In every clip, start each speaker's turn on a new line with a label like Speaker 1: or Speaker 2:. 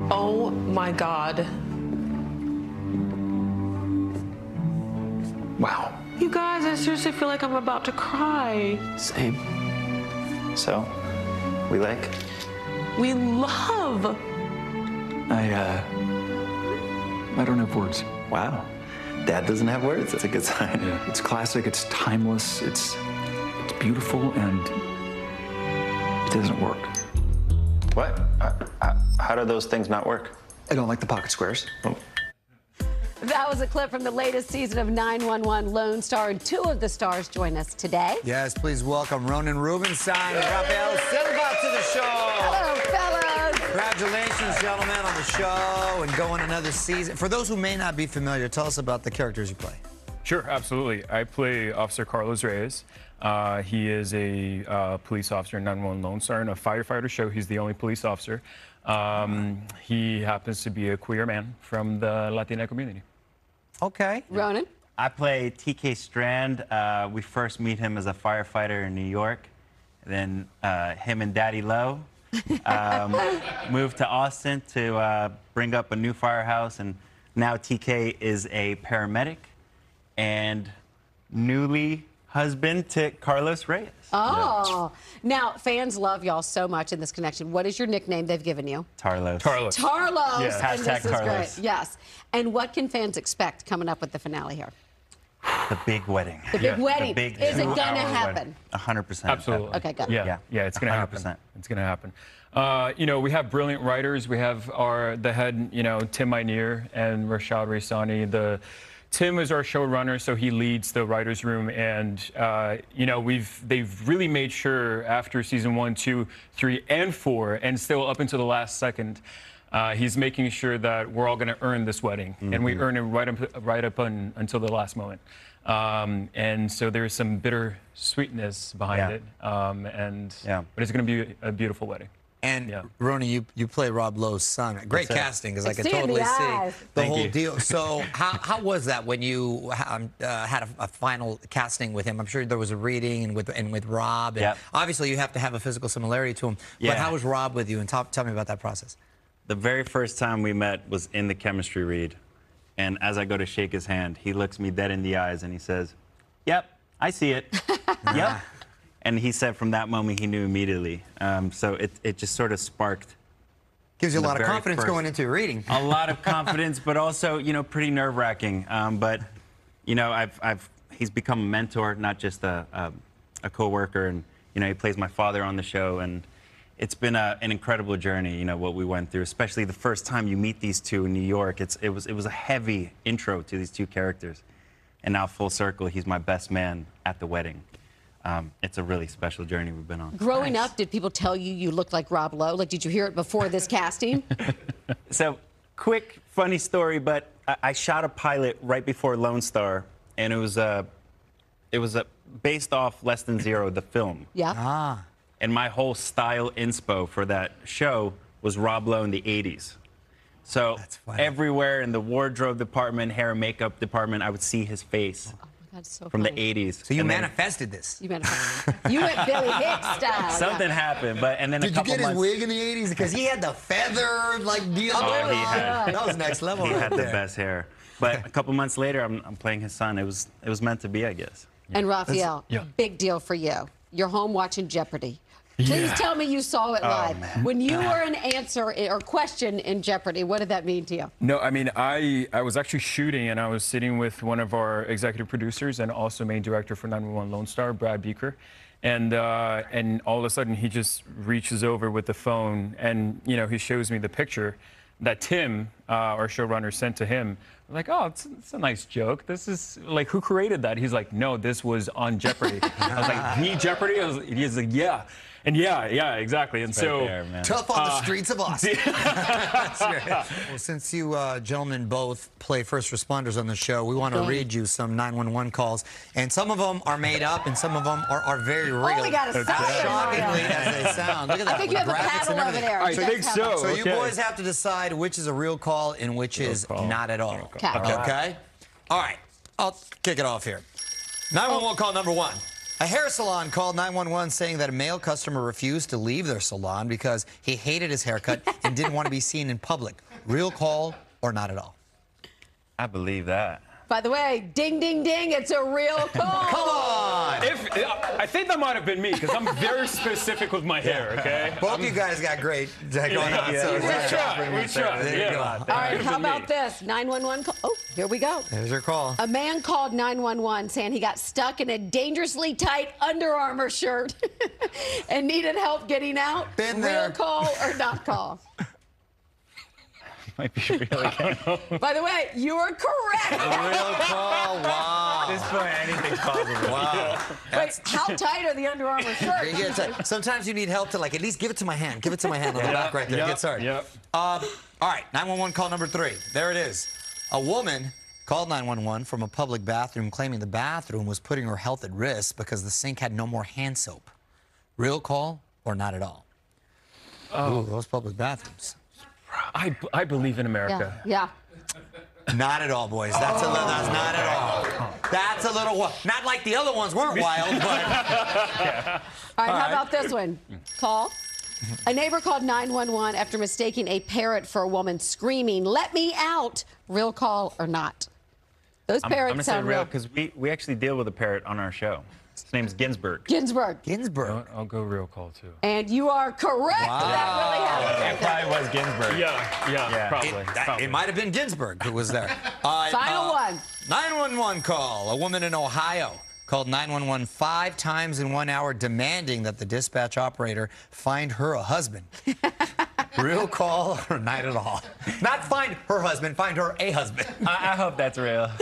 Speaker 1: Oh my God.
Speaker 2: Wow.
Speaker 1: You guys, I seriously feel like I'm about to cry.
Speaker 2: Same. So, we like?
Speaker 1: We love.
Speaker 3: I, uh, I don't have words.
Speaker 2: Wow. Dad doesn't have words. That's a good sign.
Speaker 3: Yeah, it's classic, it's timeless, it's, it's beautiful, and it doesn't work.
Speaker 2: What? Uh, how do those things not work?
Speaker 3: I don't like the pocket squares. Oh.
Speaker 4: That was a clip from the latest season of 911 Lone Star, and two of the stars join us today.
Speaker 5: Yes, please welcome Ronen Rubinstein and Rafael Silva to the show.
Speaker 4: Hello, fellas.
Speaker 5: Congratulations, gentlemen, on the show and going another season. For those who may not be familiar, tell us about the characters you play.
Speaker 6: Sure, absolutely. I play Officer Carlos Reyes. Uh, he is a uh, police officer in 911 Lone Star in a firefighter show. He's the only police officer. Um, he happens to be a queer man from the Latina community.
Speaker 5: Okay.
Speaker 4: Ronen.
Speaker 7: I play TK Strand. Uh, we first meet him as a firefighter in New York. Then uh, him and Daddy Lowe um, moved to Austin to uh, bring up a new firehouse. And now TK is a paramedic and newly husband to Carlos Reyes.
Speaker 4: Oh. Now, fans love y'all so much in this connection. What is your nickname they've given you?
Speaker 7: Tarlos.
Speaker 6: Carlos.
Speaker 4: Tarlos.
Speaker 6: Yes.
Speaker 7: Hashtag
Speaker 4: this
Speaker 7: Tarlos.
Speaker 4: great. Yes. And what can fans expect coming up with the finale here?
Speaker 7: The big wedding.
Speaker 4: The big
Speaker 6: Yeah, the
Speaker 4: wedding.
Speaker 7: big
Speaker 4: is it gonna
Speaker 7: wedding.
Speaker 4: happen?
Speaker 7: 100%.
Speaker 6: Absolutely.
Speaker 4: Okay, good.
Speaker 6: Yeah,
Speaker 7: Yeah,
Speaker 6: yeah, it's gonna happen.
Speaker 7: 100%.
Speaker 6: It's gonna happen. Uh, you know, we have brilliant writers. We have our the head, you know, Tim Minear and Rashad Raisani. The Tim is our showrunner, so he leads the writers' room, and uh, you know, we've they've really made sure after season one, two, three, and four, and still up until the last second. Uh, he's making sure that we're all going to earn this wedding, and we earn it right up, right up un, until the last moment. Um, and so there's some bitter sweetness behind
Speaker 7: Yeah.
Speaker 6: it, um, and
Speaker 7: Yeah.
Speaker 6: but it's going to be a beautiful wedding.
Speaker 5: And
Speaker 6: Yeah.
Speaker 5: Ronen, you, you play Rob Lowe's son. Great
Speaker 7: That's
Speaker 5: casting because I
Speaker 4: I
Speaker 5: could
Speaker 4: see it in
Speaker 5: totally
Speaker 4: the
Speaker 5: see the
Speaker 7: Thank
Speaker 5: whole
Speaker 7: you.
Speaker 5: deal. So how, how was that when you um, uh, had a, a final casting with him? I'm sure there was a reading and with and with Rob. And
Speaker 7: Yep.
Speaker 5: Obviously, you have to have a physical similarity to him. But
Speaker 7: Yeah.
Speaker 5: how was Rob with you? And talk, tell me about that process.
Speaker 7: The very first time we met was in the chemistry read. And as I go to shake his hand, he looks me dead in the eyes and he says, Yep, I see it. yep. And he said from that moment he knew immediately. Um, so it, it just sort of sparked
Speaker 5: Gives you a lot of confidence
Speaker 7: first-
Speaker 5: going into your reading.
Speaker 7: a lot of confidence, but also, you know, pretty nerve wracking. Um, but, you know, I've, I've, he's become a mentor, not just a, a, a co-worker. And, you know, he plays my father on the show. And it's been a, an incredible journey, you know, what we went through, especially the first time you meet these two in New York. It's, it, was, it was a heavy intro to these two characters. And now full circle, he's my best man at the wedding. Um, it's a really special journey we've been on.
Speaker 4: Growing up, did people tell you you looked like Rob Lowe? Like, did you hear it before this casting?
Speaker 7: So, quick, funny story, but I, I shot a pilot right before Lone Star, and it was uh, it was uh, based off Less Than Zero, the film.
Speaker 4: Yeah.
Speaker 5: Ah.
Speaker 7: And my whole style inspo for that show was Rob Lowe in the 80s. So everywhere in the wardrobe department, hair and makeup department, I would see his face
Speaker 4: My God, so
Speaker 7: from
Speaker 4: funny.
Speaker 7: the 80s.
Speaker 5: So you
Speaker 7: And then
Speaker 5: manifested this.
Speaker 4: You manifested. you went Billy Hicks style.
Speaker 7: Something happened, but and then a
Speaker 5: Did you
Speaker 7: couple
Speaker 5: get his wig in the 80s? Because he had the feather like deal.
Speaker 7: Oh, he had-
Speaker 5: that was next level.
Speaker 7: He
Speaker 5: right
Speaker 7: had the best hair. But a couple months later, I'm, I'm playing his son. It was it was meant to be, I guess.
Speaker 4: And Rafael,
Speaker 6: Yeah.
Speaker 4: big deal for you. You're home watching Jeopardy. Please
Speaker 6: Yeah.
Speaker 4: tell me you saw it
Speaker 7: Oh,
Speaker 4: live.
Speaker 7: man.
Speaker 4: When you were an answer or question in Jeopardy, what did that mean to you?
Speaker 6: No, I mean, I, I was actually shooting and I was sitting with one of our executive producers and also main director for 911 Lone Star, Brad Buecker. And, uh, and all of a sudden, he just reaches over with the phone and, you know, he shows me the picture that Tim, uh, our showrunner, sent to him. I'm like, oh, it's, it's a nice joke. This is like, who created that? He's like, no, this was on Jeopardy. I was like, me, Jeopardy? I was, he's like, yeah. And yeah, yeah, exactly. And so.
Speaker 7: there.
Speaker 5: Tough on
Speaker 7: Uh,
Speaker 5: the streets of Austin. Well, since you uh, gentlemen both play first responders on the show, we want to read you some 911 calls. And some of them are made up, and some of them are, are very real.
Speaker 4: we got a
Speaker 5: as shockingly as they sound. Look at that.
Speaker 4: I think you have a paddle over there.
Speaker 6: I
Speaker 4: Just
Speaker 6: think
Speaker 4: have
Speaker 6: so.
Speaker 4: it.
Speaker 5: So you
Speaker 6: Okay.
Speaker 5: boys have to decide which is a real call and which is
Speaker 6: call.
Speaker 5: not at all.
Speaker 4: Okay.
Speaker 5: Okay. All right. I'll kick it off here. 911 call number one. A hair salon called 911 saying that a male customer refused to leave their salon because he hated his haircut and didn't want to be seen in public. Real call or not at all?
Speaker 7: I believe that.
Speaker 4: By the way, ding, ding, ding, it's a real call.
Speaker 5: Come on!
Speaker 6: If I think that might have been me because I'm very specific with my hair. Okay.
Speaker 5: Both you guys got great going on.
Speaker 6: Yeah,
Speaker 5: so
Speaker 6: we
Speaker 5: it's-
Speaker 6: tried. We tried.
Speaker 5: There you
Speaker 6: Yeah.
Speaker 5: go.
Speaker 4: All right,
Speaker 6: Could've
Speaker 4: how
Speaker 6: been me.
Speaker 4: about this? 911 call. Oh, here we go.
Speaker 5: There's your call.
Speaker 4: A man called 911 saying he got stuck in a dangerously tight Under Armour shirt and needed help getting out.
Speaker 5: Been
Speaker 4: Real
Speaker 5: there.
Speaker 4: call or not call?
Speaker 7: Might be really good.
Speaker 4: By the way, you are correct.
Speaker 5: Real call. Wow.
Speaker 7: At this point, anything's possible.
Speaker 5: Wow.
Speaker 4: Wait, how tight are the Under Armour shirts?
Speaker 5: Sometimes you need help to like at least give it to my hand. Give it to my hand on the back right there.
Speaker 6: Yep,
Speaker 5: Get started.
Speaker 6: yep.
Speaker 5: Um, all right, 911 call number three. There it is. A woman called 911 from a public bathroom claiming the bathroom was putting her health at risk because the sink had no more hand soap. Real call or not at all? Oh, those public bathrooms.
Speaker 6: I, I believe in America.
Speaker 4: yeah.
Speaker 5: Not at all, boys. That's a little. That's not at all. That's a little. wi- Not like the other ones weren't wild, but
Speaker 4: All right, how about this one? Call. A neighbor called 911 after mistaking a parrot for a woman screaming, Let me out! Real call or not? Those
Speaker 7: I'm, I'm
Speaker 4: parrots
Speaker 7: gonna
Speaker 4: sound
Speaker 7: real
Speaker 4: real.
Speaker 7: because we, we actually deal with a parrot on our show. His name's Ginsburg.
Speaker 4: Ginsburg.
Speaker 5: Ginsburg.
Speaker 6: I'll, I'll go real call too.
Speaker 4: And you are correct. That really happened.
Speaker 7: It probably was Ginsburg.
Speaker 6: Yeah, yeah,
Speaker 7: Yeah.
Speaker 6: probably.
Speaker 5: It,
Speaker 6: probably.
Speaker 5: it might have been Ginsburg who was there. All right,
Speaker 4: Final
Speaker 5: uh,
Speaker 4: one.
Speaker 5: 911 call. A woman in Ohio called 911 five times in one hour demanding that the dispatch operator find her a husband. Real call or not at all? Not find her husband, find her a husband.
Speaker 7: I, I hope that's real.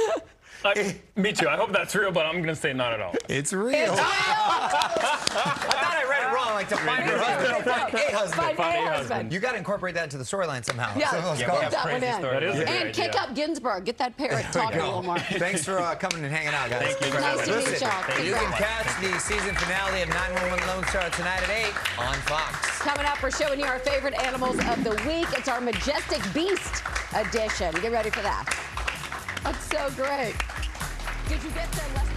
Speaker 6: I, me too. I hope that's real, but I'm gonna say not at all.
Speaker 5: It's real. I thought I read it wrong, like to find her husband or find a husband.
Speaker 4: Find a husband.
Speaker 5: You got to incorporate that into the storyline somehow.
Speaker 4: Yeah,
Speaker 5: So let's
Speaker 7: Yeah,
Speaker 5: go.
Speaker 7: we
Speaker 4: that one in.
Speaker 6: That is a good
Speaker 4: And kick up Ginsburg. Get that parrot talking a little more.
Speaker 5: Thanks for uh, coming and hanging out, guys.
Speaker 7: Thank you for
Speaker 4: Nice to meet
Speaker 5: Listen,
Speaker 4: y'all.
Speaker 5: You can catch the season finale of 911 Lone Star tonight at 8 on Fox.
Speaker 4: Coming up, we're showing you our favorite animals of the week. It's our Majestic Beast edition. Get ready for that. That's so great. Did you get the Lester